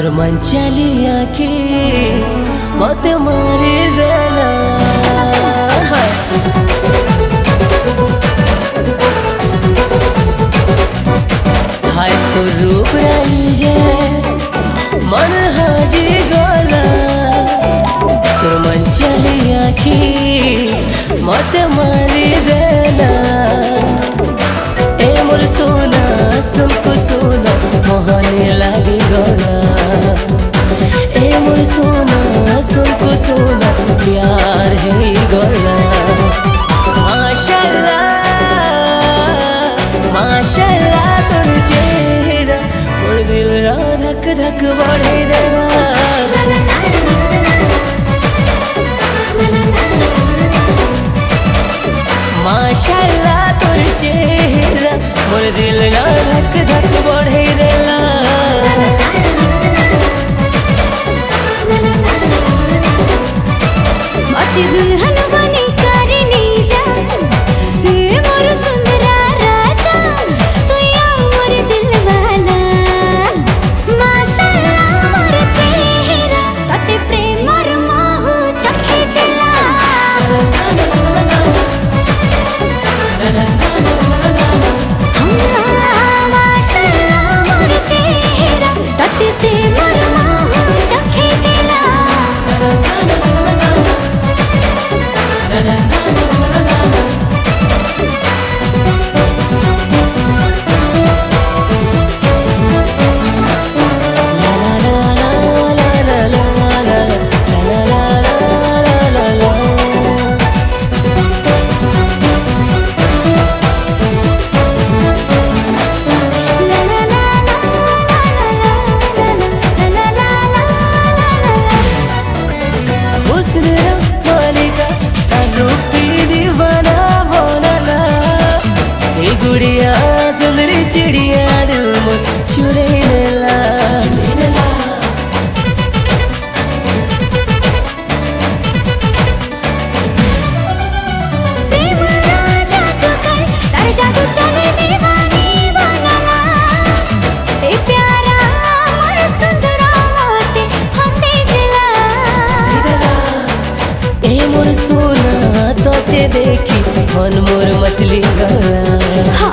तोर मनशाली आखे, मत मारे हाय तो रूप मन हाजी गला। तोर मनशाली मत मारे दे प्यार है गोला। माशाल्लाह माशाल्लाह तुम चेहरा। मोर दिल रा धक धक बढ़े माशाल्लाह तुम चेहरा। मोर दिल रा धक धक बढ़े Belki ചിടിയാടുമോ ചുരയിലല്ല देखी मन मोर मछली गला हाँ,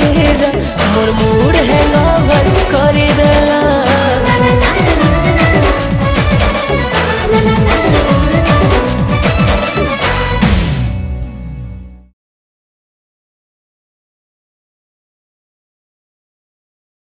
கூட